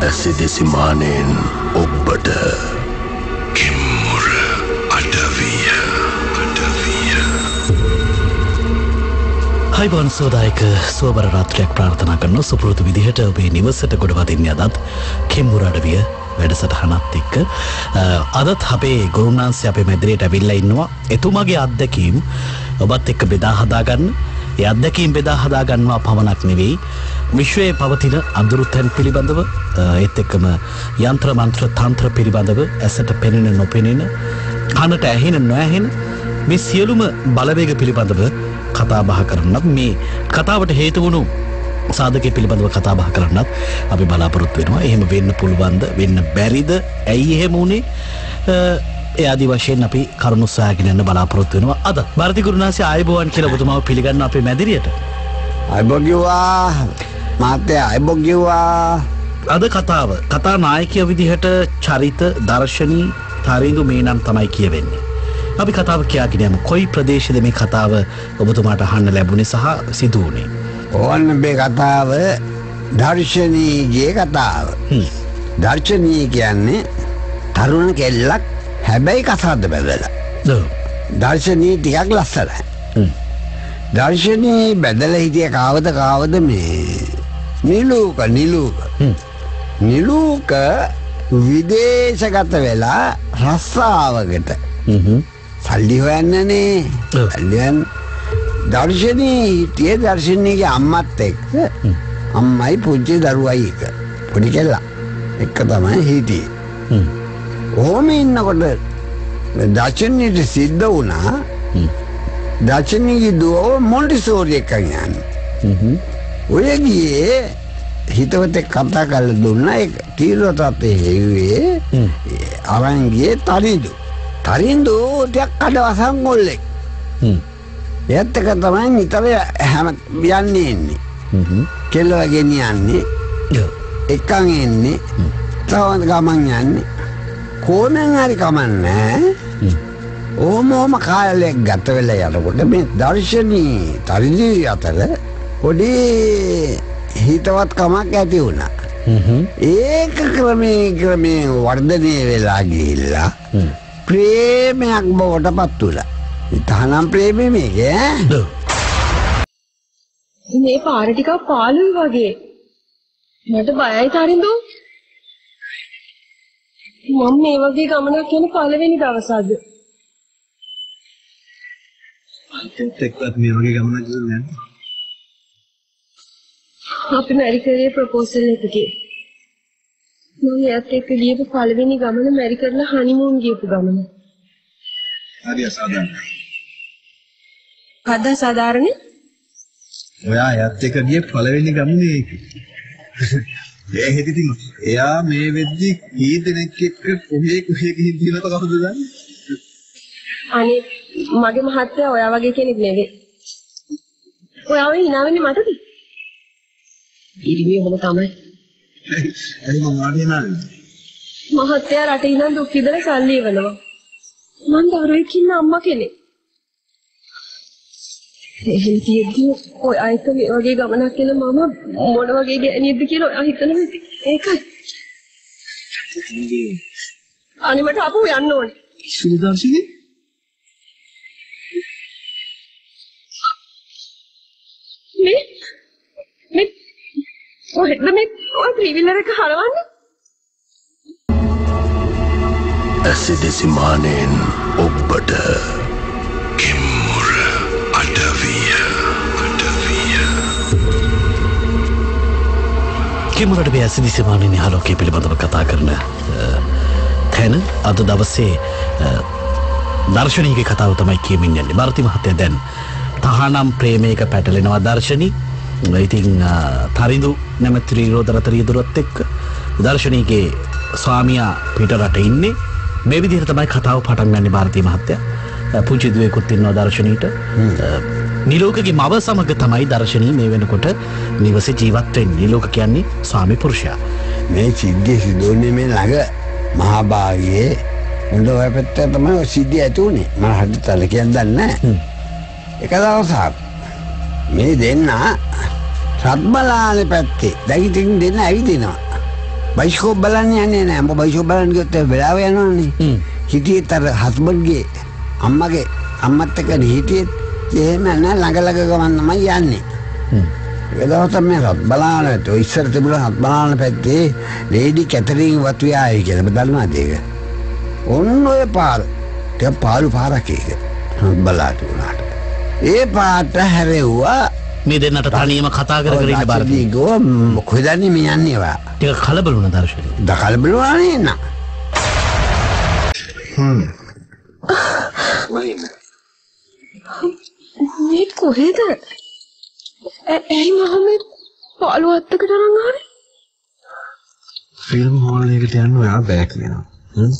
ඇසිදෙසිමානයෙන් ඔබ්බට කෙම්මුර අඩවිය අඩවිය. හයිබන් සෝදායක සෝබර රාත්‍රයක් ප්‍රාර්ථනා කරන සුපුරුදු විදිහට ඔබේ නිවසට ගොඩවදින්න අදත් කෙම්මුරඩවිය වැඩසටහනත් එක්ක. අදත් අපේ ගුරුනාන්සේ අපේ මැදිරයට ඇවිල්ල ඉන්නවා. එතුමගේ අත්දැකීම් ඔබත් එක්ක බෙදා හදාගන්න ඒ අත්දැකීම් බෙදා හදාගන්නවා පමණක් නෙවෙයි. විශ්වයේ පවතින අඳුරුත්තැන් පිළිබඳව ඒත් එක්කම යන්ත්‍ර මන්ත්‍ර තන්ත්‍ර පිළිබඳව ඇසට පෙනෙන නොපෙනෙන කනට ඇහෙන නොඇහෙන මේ සියලුම බලවේග පිළිබඳව කතා බහ කරන්නත් මේ කතාවට හේතුවුණු සාධක පිළිබඳව කතා බහ කරන්නත් අපි බලාපොරොත්තු වෙනවා. එහෙම වෙන්න පුළුවන්ද? වෙන්න බැරිද? ඇයි එහෙම වුණේ ඒ අදි වශයෙන් අපි කරුණු සොයාගෙන යන්න බලාපොරොත්තු වෙනවා. අද භාරතිගුරුනාසේ ආයුබෝවන් කියලා ඔබතුමාව පිළිගන්න අපේ මැදිරියට. අයිබොගිවා මාත්‍ය අයිබොගිවා අද කතාව කතා නායකය විදිහට චරිත දර්ශනී තරිඳු මේ නම් තමයි කියවෙන්නේ. අපි කතාව කියයාගෙනයම කොයි ප්‍රදේශද මේ කතාව ඔබතුමාට අහන්න ලැබුණේ සහ සිදුවනේ ඕන්න බේ කතාව දර්ශනීගේ කතාව. දර්ශනී කියන්නේ තරුණ කෙල්ලක් හැබැයි කසාද බැදලා. දර්ශනී ටිකක් ලස්සන දර්ශනී බැදල හිටිය කාවත කාවද මේ නිලූක නිලූක. නිලූක විදේශගත වෙලා රස්සාාවකට. සල්ලි හොයන්නනේ. ඇල්ලියන් දර්ශනී හිටිය දර්ශනයගේ අම්මත් එක්ක. අම්මයි පුංචි දරුවයි එක. පොඩි කෙල්ලා. එක්ක තමයි හිටිය ඕම ඉන්නකොට දර්ශනයට සිද්ධ වුණා. දර්ශනීගේ දුව මොන්ටි සෝරිය එකක් යන්න ඔය ගියේ හිතවතෙක් කතා කල දුන්න තීරතත්තේ හෙවේ අරන්ගේ තරිදු තරින්දු ටයක් කඩ වසං ගොල්ලෙක්. එත් එක තමයි නිතර හැම යන්නේ එන්නේ කෙල්ලව ගෙනියන්නේ. එකන් එන්නේ. තවන්ද ගමන් යන්නේ කෝමෙන් හරි කමන්නෑ? ඕම ඕම කාලයක් ගත වෙලා යනකොට මේ දර්ශනී තරිදී අතර පොඩි හිතවත් කමක් ඇති වුණා. ඒක ක්‍රමේ ක්‍රමේ වර්ධනය වෙලා ගිල්ලා ප්‍රේමයක් බවට පත් වුලා ඉතහනම් ප්‍රේමය මේක මේ පාර ටිකක් පාළුයි වගේ. මට බයයි තරින්දු. මම මේ වගේ ගමනක් යන පළවෙනි දවසද. එක්වත් මේ වගේ ගමනක් යන්නේ. අපි මැරිකරේ ප්‍රොපෝසල් එකකේ. මම එයත් එක්ක ගියපු පළවෙනි ගමන මැරි කරලා හනිමූන් ගියපු ගමන. හරි අසාධාරණයි. කද්ද සාධාරණේ? ඔයා එයත් එක්ක ගියේ පළවෙනි ගමනේ ඒ හිතින් එයා මේ වෙද්දි කී දෙනෙක් එක්ක කොහේ කොහේ ගිහින් තියෙනවද කවුද දන්නේ? අනේ මගේ මහත්තයා ඔයා වගේ කෙනෙක් නෙවෙයි. ඔයාව hina වෙන්නේ මටද? ඉරිමේ ඔහොම තමයි. ඇයි මම වාඩි නැන්නේ? මහත්තයා රටේ ඉඳන් දුක් විඳලා සල්ලි එවනවා. මං දරුවෙක් ඉන්න අම්මා කෙනෙක්. එහෙම තියෙද්දි ඔය අයික මේ වගේ ගමනක් කියලා මම මොන වගේ ගෑණියෙක්ද කියලා ඔයා හිතනවා ඒකයි. අනේ මට අපු යන්න ඕනේ. සුදර්ශිනේ මේ මේ ඔහෙද මේ ඔය ත්‍රිවිලර එක හරවන්නේ? ඇසිදෙසිමානයෙන් ඔබ්බට කෙම්මුර කෙමුරට මේ ඇසි දිසිමානය හලෝකය පිළිබඳව කතා කරන තැන අද දවසේ දර්ශනීක කතාව තමයි කියමින් යන්නේ. බර්ති මහත්තය දැන් තහනම් ප්‍රේමයක පැටලෙනවා දර්ශනී. ඉතින් තරිදු නැමැතිරී රෝධරතරිය දුරත් එක්ක දර්ශනීගේ ස්වාමයා පිටරට ඉන්නේ. මේ විදිහට තමයි කතාව පටන් ගන්න භාරතී මහත්තය. පුංචිදුවයකුත් ඉන්නවා දර්ශනීට නිලෝකගේ මව සමග තමයි දර්ශනී මේ වෙනකොට නිවස ජීවත්වෙන් නිලෝක කියන්නේ ස්වාමි පුරුෂයා. මේ සිද්ධිය සිදුවන්නේ මේ ළඟ මහාභාගයේ උඩ ඔය පැත්තේ තමයි සිද්ධිය ඇති වුණේ මම හරි තල කියන්න දන්නේ නැහැ. එක දවසක් මේ දෙන්න සත්බලානේ පැත්තේ ඉතින් දෙන්න ඇවිදිනවා. බයිස්කෝප් බලන්න යන්නේ නෑ උඹ බයිස්කෝප් බලන්න ගියොත් වෙලාව යනවනේ. හ්ම්. හිටියෙත් අර හස්බන්ඩ්ගේ අම්මගේ අම්මත් එක්ක හිටියෙත් එහෙම නෑ ළඟ ළඟ ගමන් තමයි යන්නේ. හ්ම්. වෙලාවට මේ රත් බලාන ඇත ඉස්සර තිබුණ රත් බලාන පැත්තේ ලේඩි කැතරින් වතුයායි කියලා. දන්නවද ඒක? ඔන්න ඔය පාර. ටික පාළු පාරක් ඒක. රත් බලාට උනාට. ඒ පාට හැරෙව්වා. මේ දෙන්නට තනියම කතා කර කර ඉන්න බාර රාජදී ගෝ කොහෙද යන්නේ මේ යන්නේ වා ටික කලබල වුණ දර්ශනය. දකල් බලවානේ නා මේ කොහෙද? ඇයි මහමෙත් පාළු අත්තකට අරන් ආවේ? ෆිල්ම් හෝල් එකට යන්න ඔයා බෑ කියනවා. හ්ම්.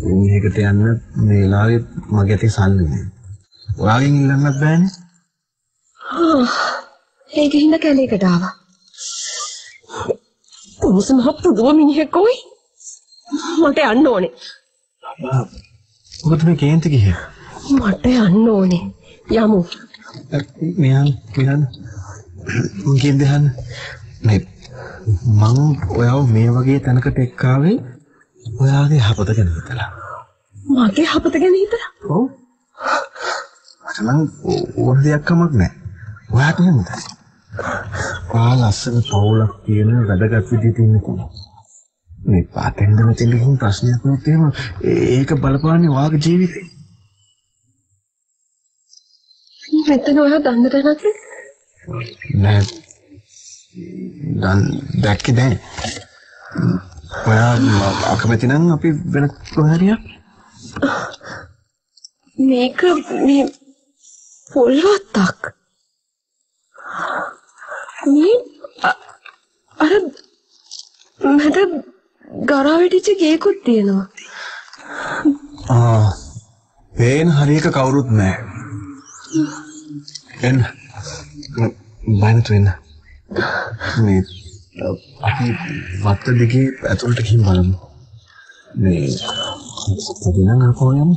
ෆිල්ම් එකට යන්න මේ වෙලාවේ මගේ අතේ සල්ලි නෑ. ඔයාගෙන් ඉල්ලන්නත් බෑනේ. ඒක හින්දා කැලේකට ආවා. උමුස මහ පුදුම මිනිහෙක් කොයි? මට යන්න ඕනේ. මොකද මේ කේන්ති ගියේ? මට යන්න ඕනේ. යමු. මෙයන් මෙයන් මුකින් දෙහන්න මේ මං ඔයාව මේ වගේ තැනකට එක්කාවේ ඔයාගේ හපත ගැන හිතලා. මගේ හපත ගැන හිතලා. ඔව්. මට නම් ඕන දෙයක් කමක් නැහැ. ඔයාට නෙමෙයි. ඔයා ලස්සන පවුලක් තියෙන වැදගත් විදිහට ඉන්න කෙනෙක්. මේ පාතෙන්ද මෙතෙන් ගිහින් ප්‍රශ්නයක් එහෙම ඒ- ඒක බලපාන්නේ ඔයාගේ ජීවිතේ. මෙතන ඔයා දන්න තැනක් නෑ. දැන් දැක්කේ දැන්. ඔයා අකමැති නම් අපි වෙන කොහරි යමු. මේක මේ පොල්වත්තක්. මේ අර මට ගරා වැටිච්ච ගේකුත් තියෙනවා. ආ පේන හරියක කවුරුත් නෑ. එන්න. බයනතු වෙන්න. මේ අපි වත්ත දිගේ ඇතුළට ගිහින් බලමු. මේ පොදිනම් අපෝ යමු.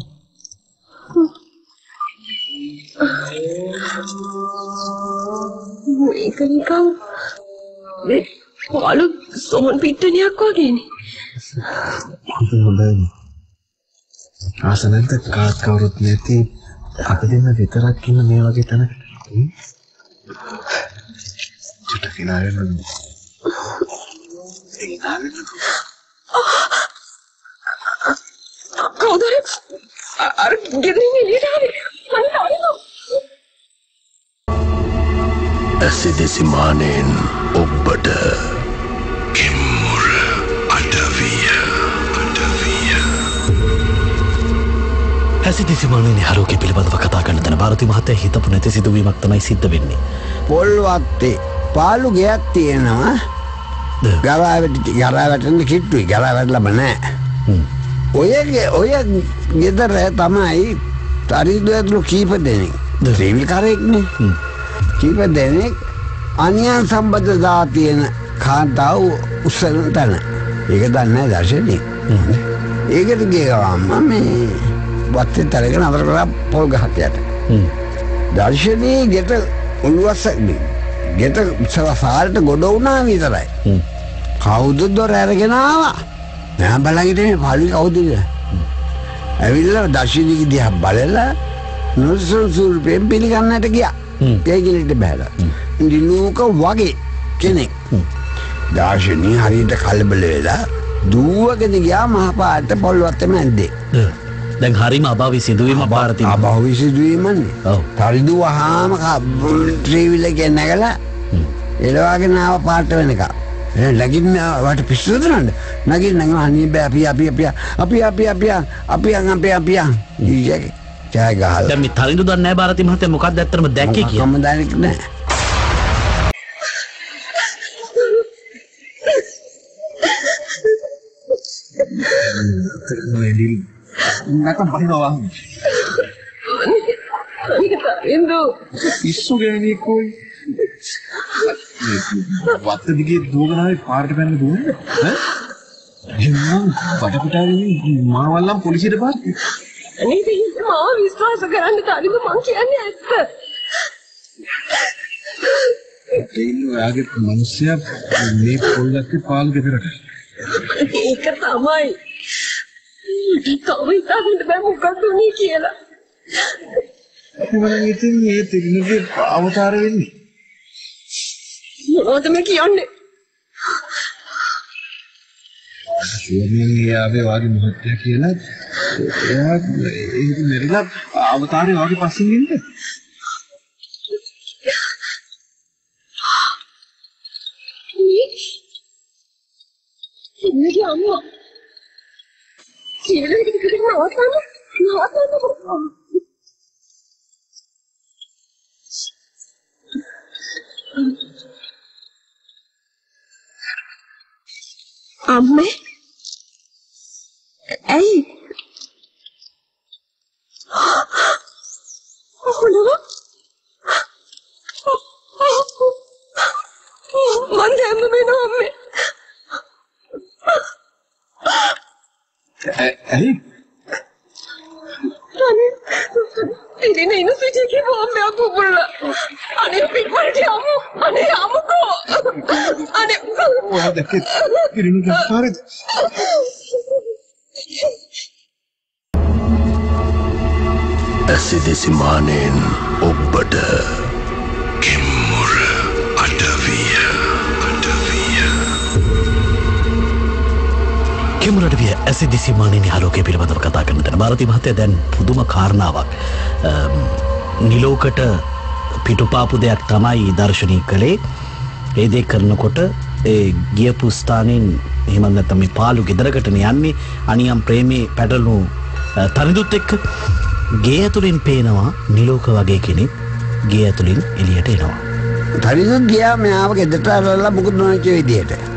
මේක නිකන් මේ පාළු සෝන් පිට්ටනියක් වගේනේ. අපි හොඳයි. ආසනන්ත කාත් කවුරුත් නැති අපි දෙන්න විතරක් ඉන්න මේ වගේ තැනකට. හ්ම්? චුට්ට කිනාරෙන්න. කවුද අර අ- අර ගෙදරින් එළියට ආවේ? මම දන්නවා. ඇසිදෙසි මානයෙන් ඔබ්බට කිම්මුර අඩවිය අඩවිය හැසි දිසිමානයේ හරෝගය පිළිබඳව කතා කරන තැන භාරති මහත්තයා හිතපු නැති සිදුවීමක් තමයි සිද්ධ වෙන්නේ. පොල් වත්තේ පාලු ගෙයක් තියෙනවා ගරාවට ගරාවටන්න කිට්ටුයි ගරාවැටලම නෑ. ඔය ඔය ගෙදර තමයි තරිදු ඇතුළු කීප දෙනෙක් සේවිල් කරෙක්නේ. කීප දෙනෙක් අනියන් සම්බද්ධතා තියෙන කාන්තාව උත්සන තැන ඒක දන්න දර්ශනය ඒකට ගේගවම්ම මේ වත්තේ තරගෙන අතර කරා පොල් ගහකයට හ්ම්. දර්ශනී ගෙට උළුවස්ස ගෙට සාරට ගොඩ වුණා විතරයි. කවුද දොර ඇරගෙනවා මෙ බලගට මේ පලි කවුදද ඇවිල්ල දර්ශනක දිහ බලලා නොසුන් සූල්පයෙන් පිළිගන්නට ගිය. හ්ම්. ඒගෙනට බැල ඉඩිලූක වගේ කෙනෙක්. දර්ශනී හරියට කල්බල වෙලා දුවගෙන ගියා මහපාට පොල්වත්තම ඇන්දේ දැන් හරිම අභාවි සිදුවීම භාරති අභවිසිදුවීමන්නේ ඔව්. තරිදු වහාම ත්‍රීවිල්ල නැගල එලවාගෙන ආව පාට වෙනක ලැගින් වට පිස්සුදරන්න නගින් නඟ අනී බෑ අපි අපි අපිය අපි අපි අපිය අපි අං අපේ අපිය ඊජක ජය ගහල දැන් මේ තරිඳු දන්නේ භාරති මහත්තයා මොකක්ද ඇත්තටම දැක්කේ කියලා. කමදානෙක් නෑ නැකම් බහිනවා අනික තරින්දු පිස්සු ගෑනියෙක් කොයි වත්ත දිගේ දුවගෙන ආවේ පාරට පැනලා දුවන්නේ ඈ එහෙනම් වටපිටාවේ මාවල්ලම් පොලිසියට පාත් අනික මාව විශ්වාස කරන්න තරින්දු මං කියන්නේ ඇත්ත. ඉන්න ඔයාගේ මිනිස්සයා මේ පොල්ලක්ගේ පාල් ගෙදරට. ඒක තමයි. තව හිතන්න බෑ මොකක්ද උනේ කියලා. මම ඉතින් මේ තිරිනගේ අවතාර වෙන්නේ. මොනවද මේ කියන්නේ? ශුවර්ණන් එයාගේ වාගේ මහත්තයා කියලා එයා ඒක මෙරිලා අවතාරේ වාගේ පස්සෙන් ඉන්නේ. ඉන්නේ අම්මා. කියලා ඉතින් නවත්තන්න. නවත්තන්න. අම්මේ ඇයි ඔහොනව මන් දැම්ම වෙනවා අම්මේ ඇයි? අනේ ඉතින් ඉන්න සිටිකේ බෝම්බයක් පුපුරලා අනේ පිටවට යමු. අනේ යමුකෝ. අනේ. ඔයා දැක්කේ තිරිනගේ අවතාරේද? ඇසිදෙසි මානයෙන් ඔබ්බට කිම්මුර අඩවිය අඩවිය. කෙමුරට විය ඇසි දිසිමානනි හලෝකය පිළිබඳව කතා කරන තැන භාරති මහතය දැන් පුදුම කාරණාවක් අම්, නිලෝකට පිටුපාපු දෙයක් තමයි දර්ශනී කළේ ඒදේ කරනකොට ඒ ගියපු ස්ථානයෙන් එහෙමන්නතම මේ පාලු ගෙදරකටන යන්නේ අනියම් ප්‍රේමේ පැටලු තනිදුත් එක්ක ගේ ඇතුළින් පේනවා නිලෝක වගේ කෙනෙක් ගේ ඇතුළින් එලියට එනවා. තනිදුත් ගියා මෙයාව ගෙදරට අරලා මුකුත් නොනච්ච විදියට.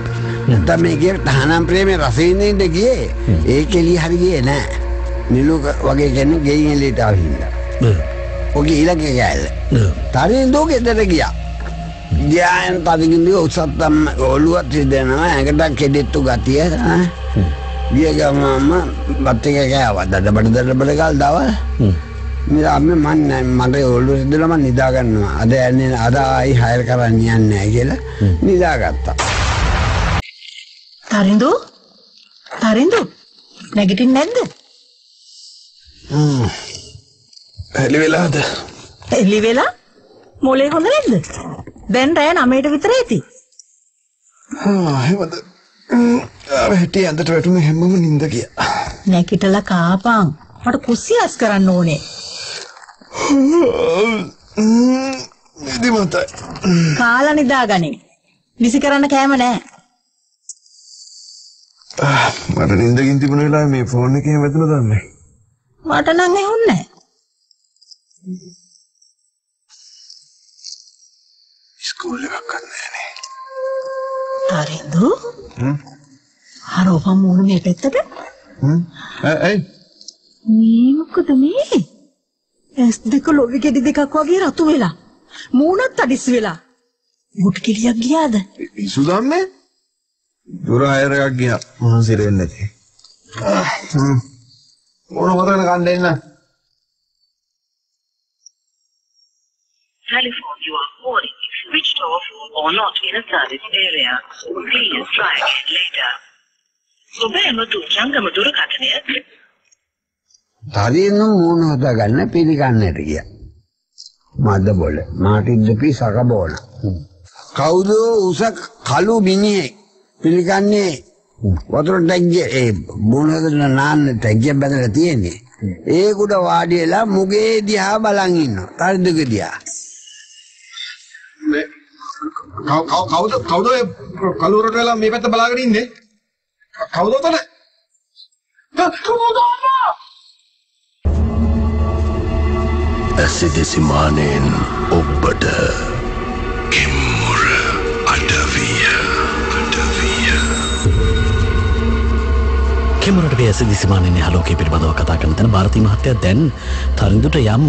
නැත්නම් මේකේ තහනම් ප්‍රේමේ රසින්දින්ද ගියේ. ඒක එළිය හරි ගියේ නෑ. නිලුක වගේ කෙනෙක් ගෙයින් එළියට ආවින්දා. ඔගේ ඊළඟ කෑල්ල. තනිදු ගෙදර ගියා. ගියායන් තනින්දු උසත්තම් ඔළුවත් රිදෙනවා ඇඟට කෙඩෙත්තු ගතිය. ගිය ගමම බත් එක කෑවා. දඩ බඩ දඩ බඩ ගාල් දවල්. මේ අම්ම මන් මට ඔළුව රිදෙලා මම නිදා ගන්නවා. අද යන්නේ අද ආයි හයර් කරන්න යන්නේ නැහැ කියලා නිදාගත්තා. තරිඳු? තරිඳු? නැගිටින් නැද්ද? එලි වෙලාද? එල්ලි වෙලා? මොලේ හොඳ නැද්ද? දැන් රෑ නමයට විතර ඇති. ආ එහෙමද? හිටිය ඇඳට වැටුනේ හැමම නිින්ද ගියා. නැකිටලා කාපන්. මට කුස්සියස් කරන්න ඕනේ. නිදිමතයි. කාලා නිදාගනින්. විසි කරන්න කෑම නෑ ආ, මට නිින්දකින් තිබුණ වෙලාවේ මේ ෆෝන් එකේ වැදුන දන්නේ. මට නම් ඇහුන්නේ ස්කූල් එකක් ගන්න නෑනේ. තරිඳු හරෝපම් මූණ මේ පැත්තට හ්ම්. ඇයි? මේ මොකද මේ ඇස් දෙක ලොවි ගෙඩි දෙකක් වගේ රතු වෙලා මූණත් අඩිස් වෙලා මුට් කිලියක් ගියාද සුදම්මේ? දුර හයර එකක් ගියා. මොන සිරෙන්නේ නැති. මොන හොතන කන්න එන්න. telephone you are calling is switched off or not in a service area. Please try again later. ඔබ එමතු ජංගම දුරකථනය තරින්න මූණ හොදාගන්න පිළිගන්නට ගියා. මද බොල මාටිද්දපි සක බෝන. කවුද උස කළු මිනිහෙක් පිළිගන්නේ වතුර ටැංකිය ඒ හොදන නාන්න ටැංකිය බැඳලා තියෙන්නේ. ඒ කුඩ වාඩි වෙලා මුගේ දිහා බලන් ඉන්නවා. තරිදුක දිහා. කවුද කවුද ඔය කලුරට වෙලා මේ පැත්ත බලාගෙන ඉන්නේ? කවුද උතන? ඇසිදෙසි මානයෙන් ඔබ්බට කිම්මුර කෙමරට වේස දිසිමානය හලෝක පිළිබඳව කතා කරන තැන භාරති මහත්තය දැන් තරිඳුට යම්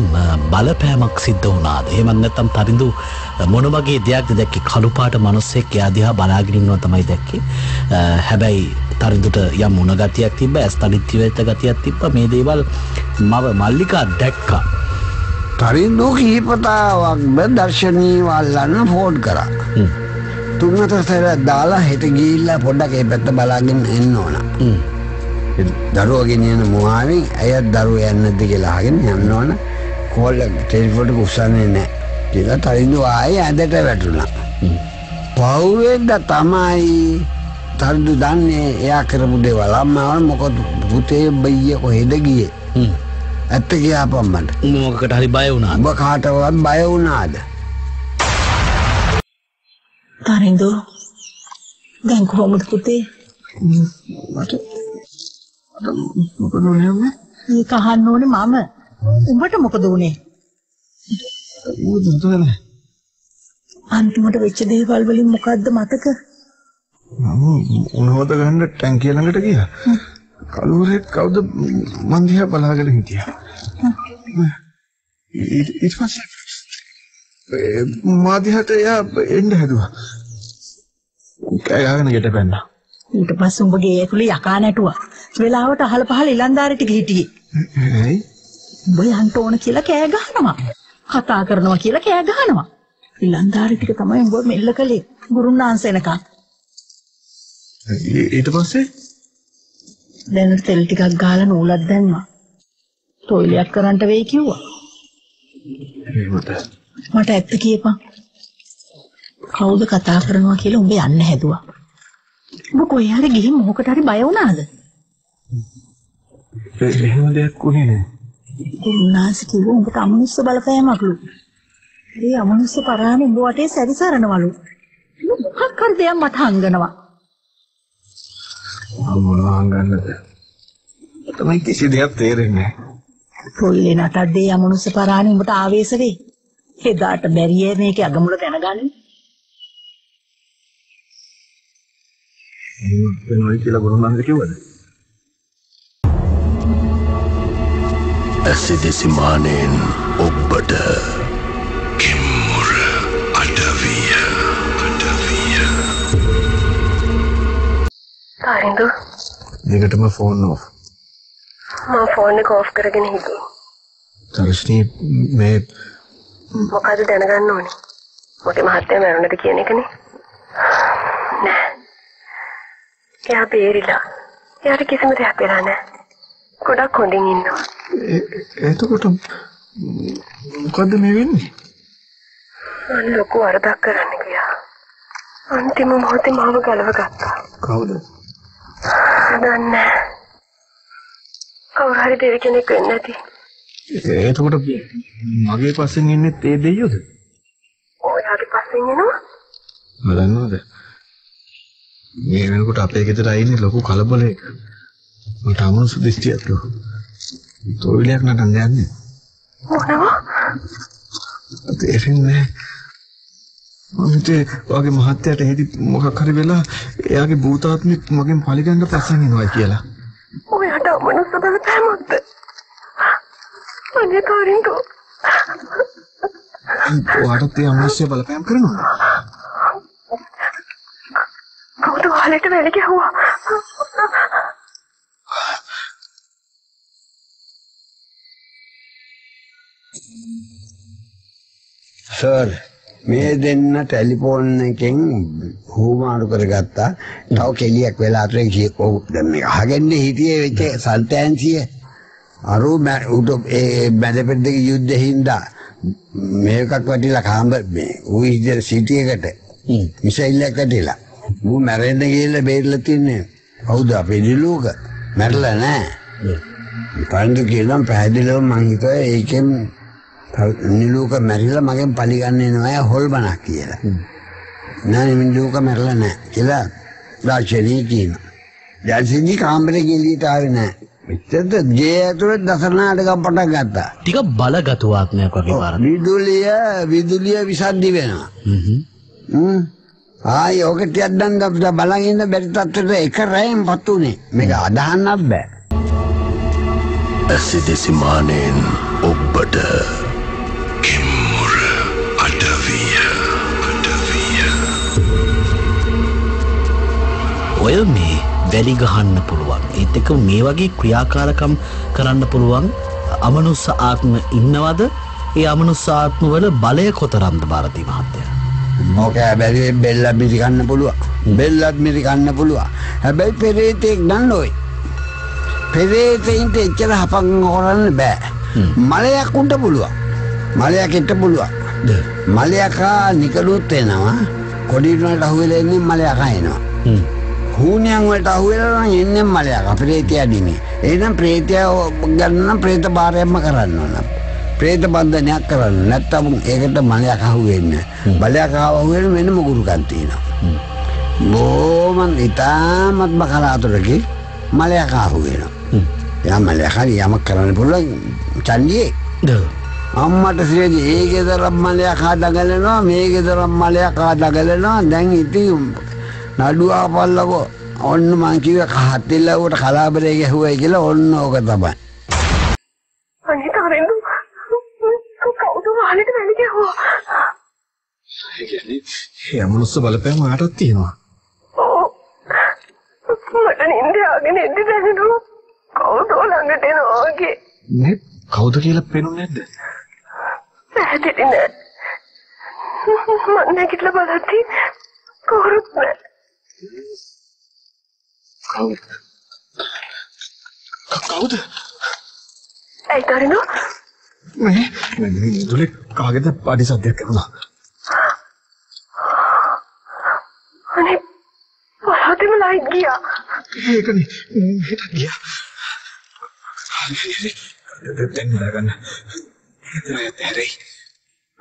බලපෑමක් සිද්ධ වනාද ඒමන්නත්තම් තරිඳු මොනවගේ දෙයක් දැක්කේ? කළුපාට මනුස්සෙක් යාදිහා බලාගිරින්නවා තමයි දැක්කේ. හැබැයි තරිඳුට යම් මුණගතියක් තිබ ඇස් තනිත්තිවත ගතියක් තිබ්බ. මේ දේවල් මව මල්ලිකා දැක්කා. තරින්දු කීපතාවක් දර්ශනී වල්ලන්න ෆෝඩ් කරා. තුන්නතර සැර දාලා හෙට ගිල්ලා පොඩ්ඩක් ඒ පැත්ත බලාගෙන එන්න ඕන දරුවගෙන යන මුවාවෙන් ඇයත් දරුව යන්නද කියලාගෙන යන්න ඕන. කෝල්ල ටෙලිෆොට උත්සන්නේ නෑ කියලා තරින්දු ආය ඇදට වැටුණා. පවුවෙන්ද තමයි තරිදු දන්නේ එයා කරපු දේවල්. අම්මවල් මොකද පුතේ බයිය කොහෙද ගියේ? ඇත්ත කියාපම්මට මොකකට හරි බය වුණා උඹ කාටවත් බය වුණාද? තරින්දු දැන් කොහොමද පුතේ? මට මොකද උනේ අම්මේ? මේක අහන්න ඕනේ මම උඹට මොකද උනේ මොකද හිතුවේ අන්තිමට වෙච්ච දේවල් වලින් මොකද්ද මතක මම උණවද ගන්න ටැංකිය ළඟට ගියා. කලුරෙක් කවුද මන් දිහා බලාගෙන හිටියා. ඊට පස්සේ මා දිහාට එයා එන්න හැදුවා. කෑ ගහගෙන ගෙට පැන්නා. ඊට පස්සේ උඹගේ ඇතුලේ යකා නැටුවා වෙලාවට අහල පහල ඉලන්දාරි ටික හිටියේ. ඇයි? උඹ යන්න ඕන කියලා කෑ ගහනවා. කතා කරනවා කියලා කෑ ගහනවා. ඉලන්දාරි ටික තමයි උඹ මෙල්ල කළේ. ගුරුන්නාන්ස එනකන්. ඊට පස්සේ? දැන් තෙල් ටිකක් ගහලා නූලක් දැම්මා. ටොයිලට් කරන්න වෙයි කිව්වා? මට. ඇත්ත කියපන්. කවුද කතා කරනවා කියලා උඹ යන්න හැදුවා. උඹ කොහේ හරි ගිහින් මොකකට හරි බය වුණාද එහෙම දෙයක් උනේ නෑ. ගුරුනාන්ස කිව්ව උඹට අමනුෂ්‍ය බලපෑමක්ලු ඒ අමනුෂ්‍ය පරාණ උඹ වටේ සැරිසරනවලු මොකක් හරි දෙයක් මට හංගනවා මොනවා හංගන්නද? තමයි කිසි දෙයක් තේරෙන්නේ නෑ. පොල්ලේ නටද්දේ අමනුෂ්‍ය පරාණ උඹට ආවේශ වෙයි එදාට බැරියේ මේකේ අගමුල දැනගන්න වෙනවයි කියලා ගුරුනාන්ද කිව්වද? ඇසිදෙසි මානයෙන් ඔබ්බට කිම්මුර අඩවිය අඩවිය කාරින්දු දෙකටම ෆෝන් ඔෆ්. මම ෆෝන් එක ඕෆ් කරගෙන හිටියේ. තරෂ්නී මේ මොකද දැනගන්න ඕනේ? මොකද මහත්තයා මරුණද කියන එකනේ. නෑ. එයා බේරිලා. එයාට කිසිම දෙයක් වෙලා නෑ. ගොඩක් හොඳින් ඉන්නවා. එ- එතකොට මොකද්ද මේ වෙන්නේ? මම ලොකු වරදක් කරන්න ගියා. අන්තිම මොහොතේ මාව ගලව ගත්තා. කවුද? දන්නේ නෑ. කවුරු හරි දෙවි කෙනෙක් වෙන්න ඇති. එතකොට මගේ පස්සෙන් ඉන්නේ ඒ දෙයියෝද? ඔයාගේ පස්සෙන් එනවා. බලන්නවද? මේ වෙනකොට අපේ ගෙදර ආන්නේ ලොකු කලබලයක. මට අමනුෂ්‍ය දෘෂ්ටියක් ලෝ. තොইলයක් නටන්න යන්නේ. මොනවා? තේරෙන්නේ නැහැ. මම හිතේ ඔයාගේ මහත්තයාට එහෙදි මොකක් හරි වෙලා එයාගේ භූතාත්මෙක් මගෙන් පරිගන්න පස්සෙන් එනවා කියලා. ඔයාට අමනුස්ස බලපෑමක්ද? අනේ කාරින්දු. ඔයාටත් ඒ අමනුෂ්‍ය බලපෑම් කරනවා. කවුද වහලට වැලි ගැහුවා? සර් මේ දෙන්න ටෙලිෆෝන් එකෙන් හුමාරු කරගත්තා. තව කෙලියක් වෙලා අතර කියකෝ දැන් මේ අහගෙන හිටියේ වෙච්ච සල්තෑන්සිය අරු උට ඒ මැදපෙද්දක යුද්ධ හින්දා. මේකක් වටිලා කාම්බ මේ ඌ ඉදිරිය සිටි එකට. මිසයිල් එකක් වැටිලා. ඌ මැරෙන්න ගිහලා බේරලා තින්නේ. කවුද අපේ නිලුක මැරලා නැහැ. පන්දු කියනම් පැහැදිලිව මං හිතුවා ඒකෙන් නිලූක මැරිලා මගෙන් පලිගන්න එනවා හොල්බනක් කියලා. නෑ නිලූක මැරලා නෑ කියලා දර්ශනී කියනවා. දර්ශනී කාමරේ ගෙලියට ආවේ නෑ. මෙච්චරද ගේ ඇතුලේ දසනාටකම් පටන් ගත්තා. ටික බලගතු ආත්මයක් වගේ පාරක් විදුලිය විදුලිය විසද්දි වෙනවා. හ්ම්. ආයි ඔක ටිකක් දැන් බලන් ඉන්න බැරි තත්ත්වෙට එක රැයෙන් පත් උනේ. මේක අදහන්නත් බෑ. ඇසිදෙසි මානයෙන් ඔබ්බට කිම්මුර ඔය මේ වැලි ගහන්න පුළුවන් ඒත් එක මේ වගේ ක්‍රියාකාරකම් කරන්න පුළුවන් අමනුස්ස ආත්ම ඉන්නවද ඒ අමනුස්සාත්මවල බලය කොතරම්ද භාරතී මහත්තයා. මොක බැරි බෙල්ලත් මිසි කන්න පුළුවන්. බෙල්ලත් මිසි කන්න පුළුවන්. හැබැයි පෙරේතෙක් ගන්න ඕයි. පෙරේතයින්ට එච්චර හපන් කරන්න බෑ. මලයක් උන්ට පුළුවන්. මලයක් එට පුළුවන්. මලයකා නිකලුත් වෙනවා. කොඩිටුනට අහුවෙලා ඉන්නේ මලයකා එනවා. හූනියන් වලට අහුවෙලා නම් එන්නේ මලයකා ප්‍රේතය අදිනේ. එහෙනම් ප්‍රේතය ගන්න නම් ප්‍රේත බාරයක්ම කරන්න ඕන. ප්‍රේත බන්ධනයක් කරන්න නැත්තම් ඒකට මලයක් අහුවෙන්නේ. බලයක් අහුවෙන්න වෙන මුගුරුකම් තියෙනවා. බොහොම ඉතාමත්ම කලාතුරකින් මලයක් අහුවෙනවා. යා මලයක් හරි යමක් කරන්න පුළුවන් චන්දියේ අම්මට සියදි ඒ ගෙදර මලයක් හදගලනවා මේ ගෙදර මලයක් හදගලනවා දැන් ඉතින් නඩුවා පල්ලකෝ ඔන්න මං කිව්වේ කහතිල්ලවට කලාබරේ ගැහුවයි කියලා ඔන්න ඕක තමයි. අමනුස්ස බලපෑම ආටත් තියෙනවා. මට නින්ද ආගෙන එද්දි දැනෙනවා. කවුද ළඟට එනවා වගේ. මේ කවුද කියලා පේනුනේ නැද්ද? පැහැදිලි නෑ. මම නැගිටලා බලද්දි කවුරුත් කවුද? ක- කවුද? ඇයි තරෙන්දු මේ මේ මේ දුලේ කාගේද පාඩි සද්දයක් ඇහුණා. අනේ පහතම ලයිට් ගියා ඒකනේ මෙහෙට ගියා. හරි හරි. දැන් දාගන්න. එතන ඇතරේ.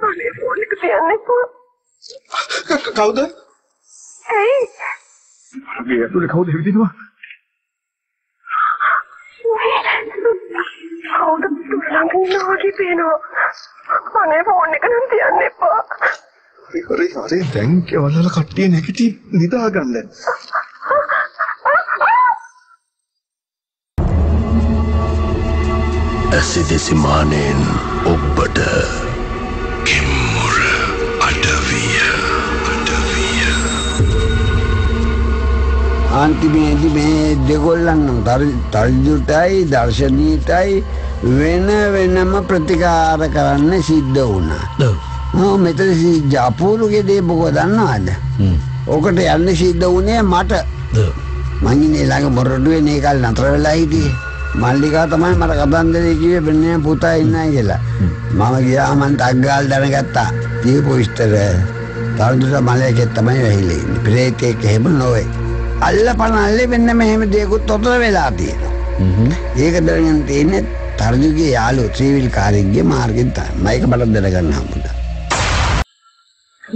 අනේ ෆෝන් එක තියන්න එපා කවුද? ඇයි මේ ඇතුලේ කවුද හිටිනවා? කවුද ළඟ ඉන්නවා වගේ පේනවා අනේ ෆෝන් එක නම් තියන්න එපා හරි හරි දැන් කෙවලල කට්ටිය නැගිටි නිදා ගන්න. ඇසිදෙසි මානයෙන් ඔබ්බට අන්තිමේදී මේ දෙගොල්ලන් තර්ජුටයි දර්ශනීටයි වෙන වෙනම ප්‍රතිකාර කරන්න සිද්ධ වුණා. මෙතන ජාපූරුගේ දේ බොකෝ දන්නවාද? ඕකට යන්න සිද්ධ වුණේ මට. මං ඉන්නේ ළඟ මොරටුවේ මේ කල් නතර වෙලා හිටියේ. මල්ලිකා තමයි මට කතන්දරේ කිව්වේ බෙන්නේ පුතා ඉන්නයි කියලා. මම ගියා මං ටග්ගාල් දැනගත්තා. දීපු විස්තර තරුදුට මලයකෙත් තමයි වැහිලා ඉන්නේ. ප්‍රේතෙක් එහෙම නොවේ. අල්ලපන අල්ලේ වෙන්න මෙහෙම දෙයක්ත් ඔතන වෙලා තියෙනවා. ඒක දැනගෙන තියෙන්නේ තර්ජුගේ යාළුවෝ ත්‍රිවිල් කාර්යයේ මාර්ගෙන් තමයි. මයික බඩ දැනගන්න හම්බුණා.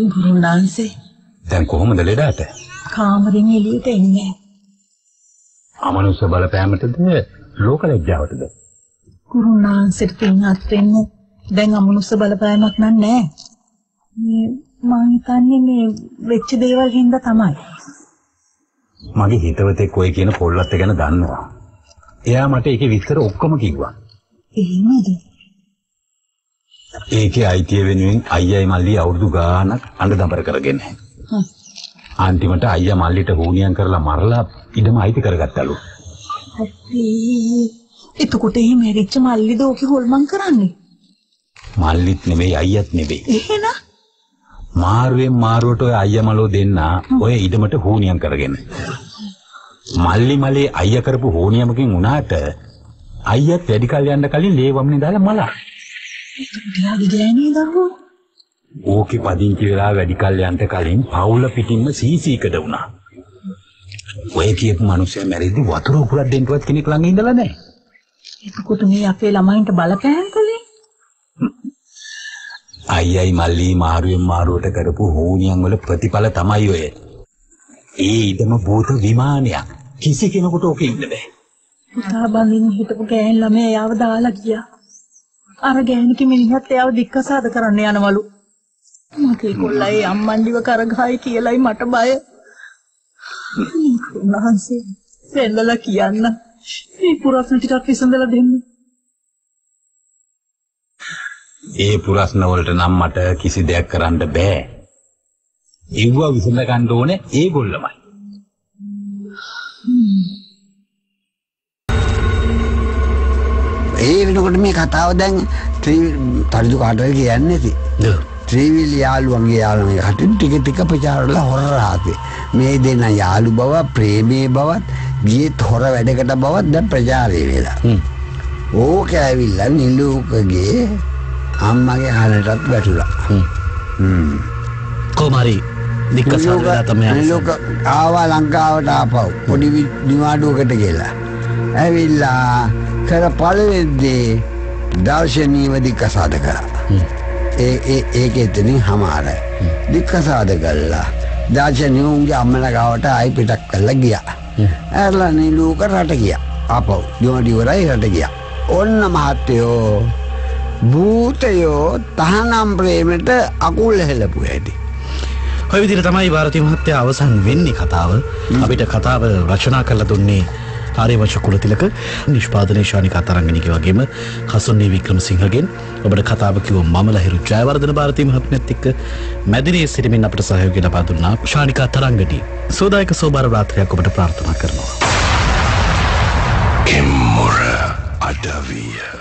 ගුරුනාන්සේ දැන් කොහොමද ලෙඩට? කාමරෙන් එළියට එන්නේ අමනුෂ්‍ය බලපෑමටද ලෝක ලැජ්ජාවටද? ගුරුනාන්සේට පින්වත් වෙන්න දැන් අමනුස්ස බලපෑමක් නෑ මේ මං හිතන්නේ මේ වෙච්ච දේවල් හින්දා තමයි මගේ හිතවතෙක් ඔය කියන පොල්ලත් ගැන දන්නවා. එයා මට ඒකේ විස්තර ඔක්කොම කිව්වා. එහෙමද ඒකේ අයිතිය වෙනුවෙන් අයියයි මල්ලි අවුරුදු ගාණක් අඬ දබර කරගෙන. අන්තිමට අයියා මල්ලිට හුනියම් කරලා මරලා ඉඩම අයිති කරගත්තලු. එතකොට එහෙම මෙරිච්ච මල්ලිද ඕකේ හොල්මන් කරන්නේ මල්ලිත් නෙවෙයි අයියත් නෙවෙයි. එහෙනම් මාරුවෙන් මාරුවට ඔය අයියා මලෝ දෙන්න ඔය ඉඩමට හුනියම් කරගෙන. මල්ලි මලේ අයියා කරපු හුනියමකින් උනාට අයියත් වැඩි කල් යන්න කලින් ලේ වමනේ දාලා මලා. ඕකේ පදිංචි වෙලා වැඩි කල් යන්න කලින් පවුල පිටින්ම සීසීකඩ වුණා. ඔය කියපු මිනිස්සයා මැරෙද්දි වතුර උකුලක් දෙන්නවත් කෙනෙක් ළඟ ඉඳලා නැහැ. එතකොට මේ අපේ ළමයින්ට බලපෑම් කළේ අයියයි මල්ලි මාරුවෙන් මාරුවට කරපු හෝනියන් වල ප්‍රතිඵල තමයි ඔය. ඒ ඉදම භූත විමානයක්. කිසි කෙනෙකුට ඕකේ ඉන්න බෑ. පුතා බඳින්න හිටපු ගෑන් ළමයා එයාව දාලා ගියා. අර ගෑණික මිනිහත් එයාව දික්කසාද කරන්න යනවලු. මගේ කොල්ලා ඒ අම්මන්ඩිව කරගහයි කියලයි මට බය. උන්වහන්සේ වෙන්නලා කියන්න. මේ පුරස්න ටිකක් විසඳලා දෙන්න. ඒ ප්‍රශ්න වලට නම් මට කිසි දෙයක් කරන්න බෑ. ඉව්ව විසඳ ගන්න ඕනේ ඒගොල්ලමයි. ඒ වෙනකොට මේ කතාව දැන් තරිදු කාටද කියන්න ඇති ත්‍රීවිල් යාළුවන්ගේ යාළුවගේ හටින් ටික ටික ප්‍රචාරල හොරරාතේ මේ දෙන්න යාළු බව ප්‍රේමේ බවත් ගියත් හොර වැඩකට බවත් ද ප්‍රචාරය වෙලා. ඕක ඇවිල්ල නිලූකගේ අම්මගේ හනටත් වැටුලා කෝමරි දික්කසාදලා තමයි ලෝක ආවා ලංකාවට ආපව් පොඩි නිවාඩුවකට කියලා ඇවිල්ලා කර පලවෙද්දේ දර්ශනීව දික්කසාද කරා. ඒ ඒක එතනින් හමාරයි දික්කසාද කල්ලා දර්ශනයවුන්ගේ අම්මල ගාවට අයි පිටක් කල්ල ගියා. ඇරලා නිලූක රට ගිය. අපව් දිවඩිවරයි රට ගිය. ඔන්න මහත්තයෝ භූතයෝ තහනම් ප්‍රේමට අකුල් හෙලපු ඇති ඔය විදිහට තමයි ಭಾರತಿ මහත්තයා අවසන් වෙන්නේ කතාව. අපිට කතාව රචනා කරලා දුන්නේ ආර්යවංශ කුලතිලක නිෂ්පාදනයේ ශානිකා තරංගනික වගේම හසුන්නේ වික්‍රමසිංහගෙන් ඔබට කතාව කිව්ව මම ලහිරු ජයවර්ධන ಭಾರತಿ මහත්මයාත් එක්ක මැදිරියේ සිටමින් අපට සහයෝගය ලබා දුන්නා ශානිකා තරංගනී. සෝදායක සෝබාර රාත්‍රියක් ඔබට ප්‍රාර්ථනා කරනවා. කෙම්මුර අඩවිය